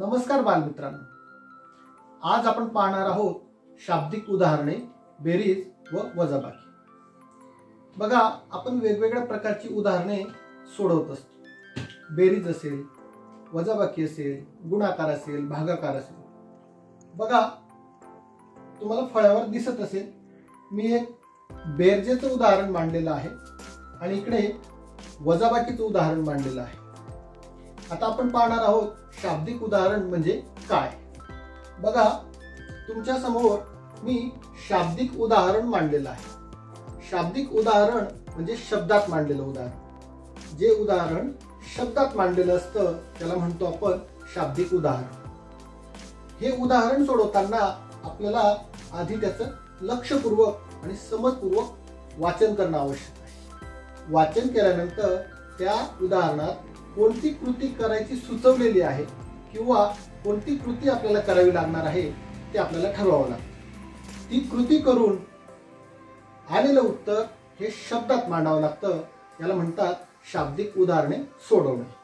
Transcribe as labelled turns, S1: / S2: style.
S1: नमस्कार बालमित्रांनो. आज आपण पाहणार आहोत शाब्दिक उदाहरणे बेरीज व वजाबाकी. बघा आपण वेगवेगळ्या प्रकारची उदाहरणे सोडवत असतो. बेरीज असेल वजाबाकी असेल गुणाकार असेल भागाकार असेल. बघा तुम्हाला फळ्यावर दिसत असेल. मी एक बेरजेचं उदाहरण मांडलेलं आहे आणि इकडे वजाबाकीचं उदाहरण मांडलेलं आहे. आता आपण पाहणार आहोत शाब्दिक उदाहरण म्हणजे काय? बघा तुमच्यासमोर मी शाब्दिक उदाहरण मांडलेलं आहे. शाब्दिक उदाहरण म्हणजे शब्दात मांडलेलं उदाहरण. जे उदाहरण शब्दात मांडलेलं असतं त्याला म्हणतो आपण शाब्दिक उदाहरण. हे उदाहरण सोडवताना आपल्याला आधी त्याचं लक्षपूर्वक आणि समजपूर्वक वाचन करणं आवश्यक आहे. वाचन केल्यानंतर त्या उदाहरणात कोणती कृती करायची सुचवलेली आहे किंवा कोणती कृती आपल्याला करावी लागणार आहे ते आपल्याला ठरवावं लागतं. ती कृती करून आलेलं उत्तर हे शब्दात मांडावं लागतं. याला म्हणतात शाब्दिक उदाहरणे सोडवणे.